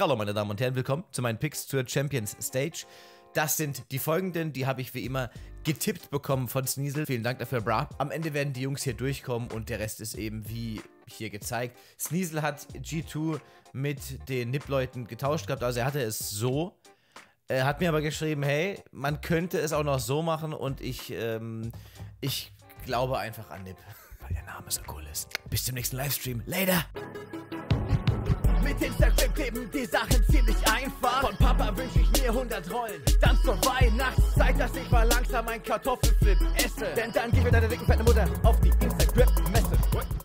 Hallo meine Damen und Herren, willkommen zu meinen Picks zur Champions Stage. Das sind die folgenden, die habe ich wie immer getippt bekommen von Sneasel. Vielen Dank dafür, bra. Am Ende werden die Jungs hier durchkommen und der Rest ist eben wie hier gezeigt. Sneasel hat G2 mit den Nip-Leuten getauscht gehabt, also er hatte es so. Er hat mir aber geschrieben, hey, man könnte es auch noch so machen und ich, ähm, ich glaube einfach an Nip, weil der Name so cool ist. Bis zum nächsten Livestream. Later! Mit Instagram 400 Rollen. Dann zur Weihnachtszeit, dass ich mal langsam ein Kartoffelflip esse. Denn dann gib mir deine dicken fette Mutter auf